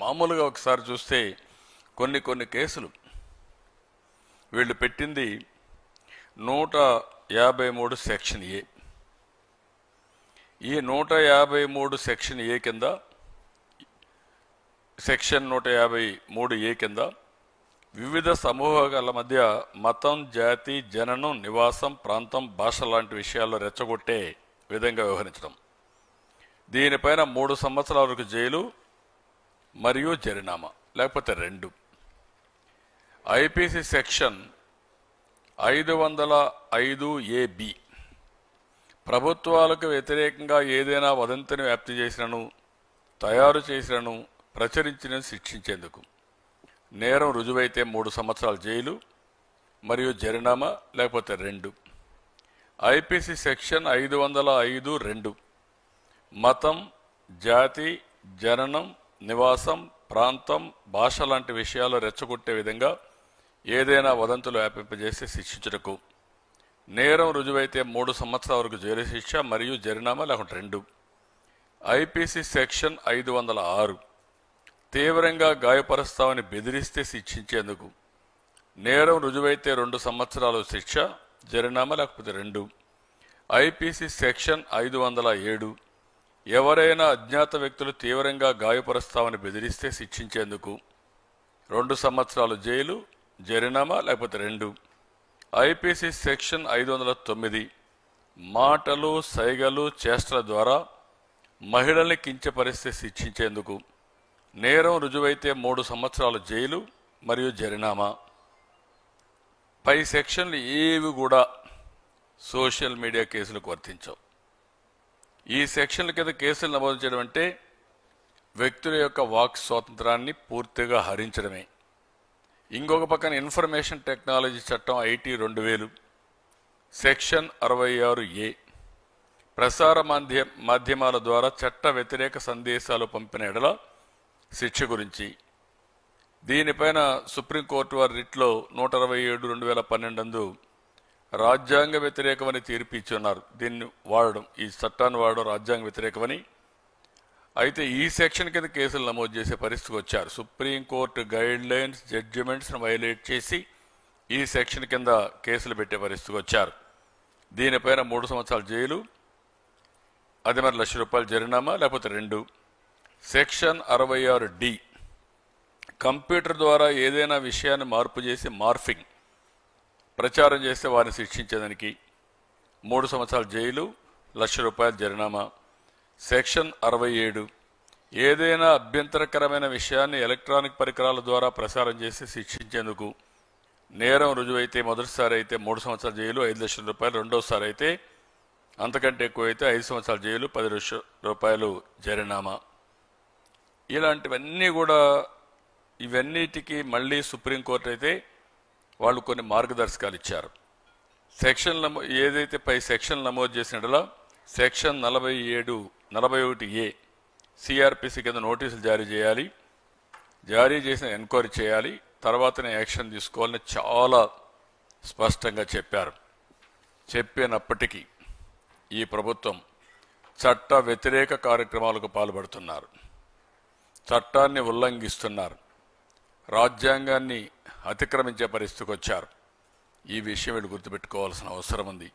మామూలుగా ఒకసారి చూస్తే కొన్ని కొన్ని కేసులు. వీళ్ళు పెట్టింది నూట యాభై మూడు సెక్షన్ ఏ. ఈ నూట యాభై మూడు సెక్షన్ ఏ కింద సెక్షన్ నూట యాభై మూడు ఏ కింద వివిధ సమూహాల మధ్య మతం జాతి జననం నివాసం ప్రాంతం భాష లాంటి విషయాల్లో రెచ్చగొట్టే విధంగా వ్యవహరించడం. దీనిపైన మూడు సంవత్సరాల వరకు జైలు మరియు జరినామా లేకపోతే రెండు. ఐపీసీ సెక్షన్ ఐదు వందల ఐదు ఏబి ప్రభుత్వాలకు వ్యతిరేకంగా ఏదైనా వదంతిని వ్యాప్తి చేసినను తయారు చేసినను ప్రచురించిన శిక్షించేందుకు. నేరం రుజువైతే మూడు సంవత్సరాల జైలు మరియు జరినామా లేకపోతే రెండు. ఐపీసీ సెక్షన్ ఐదు వందల ఐదు రెండు. మతం జాతి జననం నివాసం ప్రాంతం భాష లాంటి విషయాలు రెచ్చగొట్టే విధంగా ఏదైనా వదంతులు వ్యాపింపజేసి శిక్షించుటకు. నేరం రుజువైతే మూడు సంవత్సరాల వరకు జైలు శిక్ష మరియు జరినామా లేకుంటే రెండు. ఐపీసీ సెక్షన్ ఐదు వందల ఆరు. తీవ్రంగా గాయపరుస్తామని బెదిరిస్తే శిక్షించేందుకు. నేరం రుజువైతే రెండు సంవత్సరాలు శిక్ష జరినామా లేకపోతే రెండు. ఐపీసీ సెక్షన్ ఐదు వందల ఏడు. ఎవరైనా అజ్ఞాత వ్యక్తులు తీవ్రంగా గాయపరుస్తామని బెదిరిస్తే శిక్షించేందుకు రెండు సంవత్సరాలు జైలు జరినామా లేకపోతే రెండు. ఐపీసీ సెక్షన్ ఐదు వందల తొమ్మిది మాటలు సైగలు చేష్టల ద్వారా మహిళల్ని కించపరిస్తే శిక్షించేందుకు నేరం రుజువైతే మూడు సంవత్సరాలు జైలు మరియు జరినామా. పై సెక్షన్లు ఏవి కూడా సోషల్ మీడియా కేసులకు వర్తించవు. ఈ సెక్షన్ల కింద కేసులు నమోదు చేయడం అంటే వ్యక్తుల యొక్క వాక్ స్వాతంత్రాన్ని పూర్తిగా హరించడమే. ఇంకొక పక్కన ఇన్ఫర్మేషన్ టెక్నాలజీ చట్టం ఐటీ రెండు వేలు సెక్షన్ అరవై ఆరు ఏ ప్రసార మాధ్య మాధ్యమాల ద్వారా చట్ట వ్యతిరేక సందేశాలు పంపిన ఎడల శిక్ష గురించి. దీనిపైన సుప్రీంకోర్టు వారి రిట్లో నూట అరవై ఏడు రెండు వేల పన్నెండు రాజ్యాంగ వ్యతిరేకమని తీర్పు ఇచ్చి ఉన్నారు దీన్ని వాడడం ఈ చట్టాన్ని వాడడం రాజ్యాంగ వ్యతిరేకమని. అయితే ఈ సెక్షన్ కింద కేసులు నమోదు చేసే పరిస్థితికి వచ్చారు. సుప్రీంకోర్టు గైడ్ లైన్స్ జడ్జిమెంట్స్ను వైలేట్ చేసి ఈ సెక్షన్ కింద కేసులు పెట్టే పరిస్థితికి వచ్చారు. దీనిపైన మూడు సంవత్సరాల జైలు అది మరి లక్ష రూపాయలు జరినామా లేకపోతే రెండు? సెక్షన్ అరవై ఆరు డి. కంప్యూటర్ ద్వారా ఏదైనా విషయాన్ని మార్పు చేసి మార్ఫింగ్. ప్రచారం చేస్తే వారిని శిక్షించేదానికి మూడు సంవత్సరాల జైలు లక్ష రూపాయల జరినామా సెక్షన్ అరవై ఏడు ఏదైనా అభ్యంతరకరమైన విషయాన్ని ఎలక్ట్రానిక్ పరికరాల ద్వారా ప్రసారం చేసి శిక్షించేందుకు నేరం రుజువైతే మొదటిసారి అయితే మూడు సంవత్సరాల జైలు ఐదు లక్షల రూపాయలు రెండోసారి అయితే అంతకంటే ఎక్కువ అయితే ఐదు సంవత్సరాల జైలు పది లక్షల రూపాయలు జరినామా ఇలాంటివన్నీ కూడా ఇవన్నిటికీ మళ్ళీ సుప్రీంకోర్టు అయితే వాళ్ళు కొన్ని మార్గదర్శకాలు ఇచ్చారు. సెక్షన్ నమో ఏదైతే పై సెక్షన్ నమోదు చేసినట్లా సెక్షన్ నలభై ఏడు నలభై ఒకటి ఏ సిఆర్పిసి కింద నోటీసులు జారీ చేయాలి. జారీ చేసిన ఎంక్వైరీ చేయాలి. తర్వాతనే యాక్షన్ తీసుకోవాలని చాలా స్పష్టంగా చెప్పారు. చెప్పినప్పటికీ ఈ ప్రభుత్వం చట్ట వ్యతిరేక కార్యక్రమాలకు పాల్పడుతున్నారు. చట్టాన్ని ఉల్లంఘిస్తున్నారు. రాజ్యాంగాన్ని అతిక్రమించే పరిస్థితికి వచ్చారు. ఈ విషయం వీళ్ళు గుర్తుపెట్టుకోవాల్సిన అవసరం ఉంది.